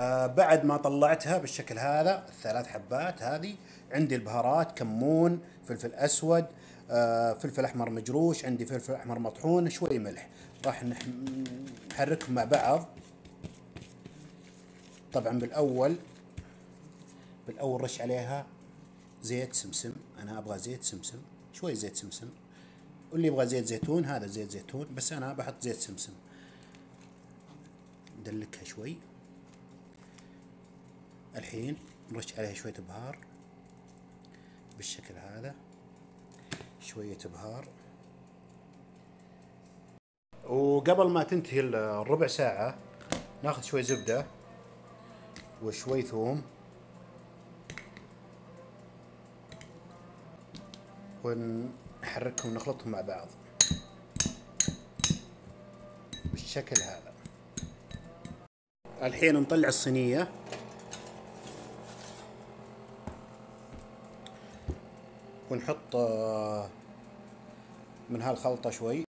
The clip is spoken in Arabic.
آه بعد ما طلعتها بالشكل هذا الثلاث حبات هذه عندي البهارات كمون فلفل أسود آه فلفل أحمر مجروش عندي فلفل أحمر مطحون شوي ملح. راح نح- نحركهم مع بعض. طبعا بالأول بالأول رش عليها زيت سمسم. أنا أبغى زيت سمسم شوي زيت سمسم. واللي يبغى زيت زيتون هذا زيت زيتون بس أنا بحط زيت سمسم. ندلكها شوي. الحين نرش عليها شوية بهار بالشكل هذا. شوية بهار. وقبل ما تنتهي الربع ساعة ناخذ شوي زبدة وشوي ثوم. ونحركهم ونخلطهم مع بعض بالشكل هذا. الحين نطلع الصينية. ونحط آه، من هالخلطة شوي.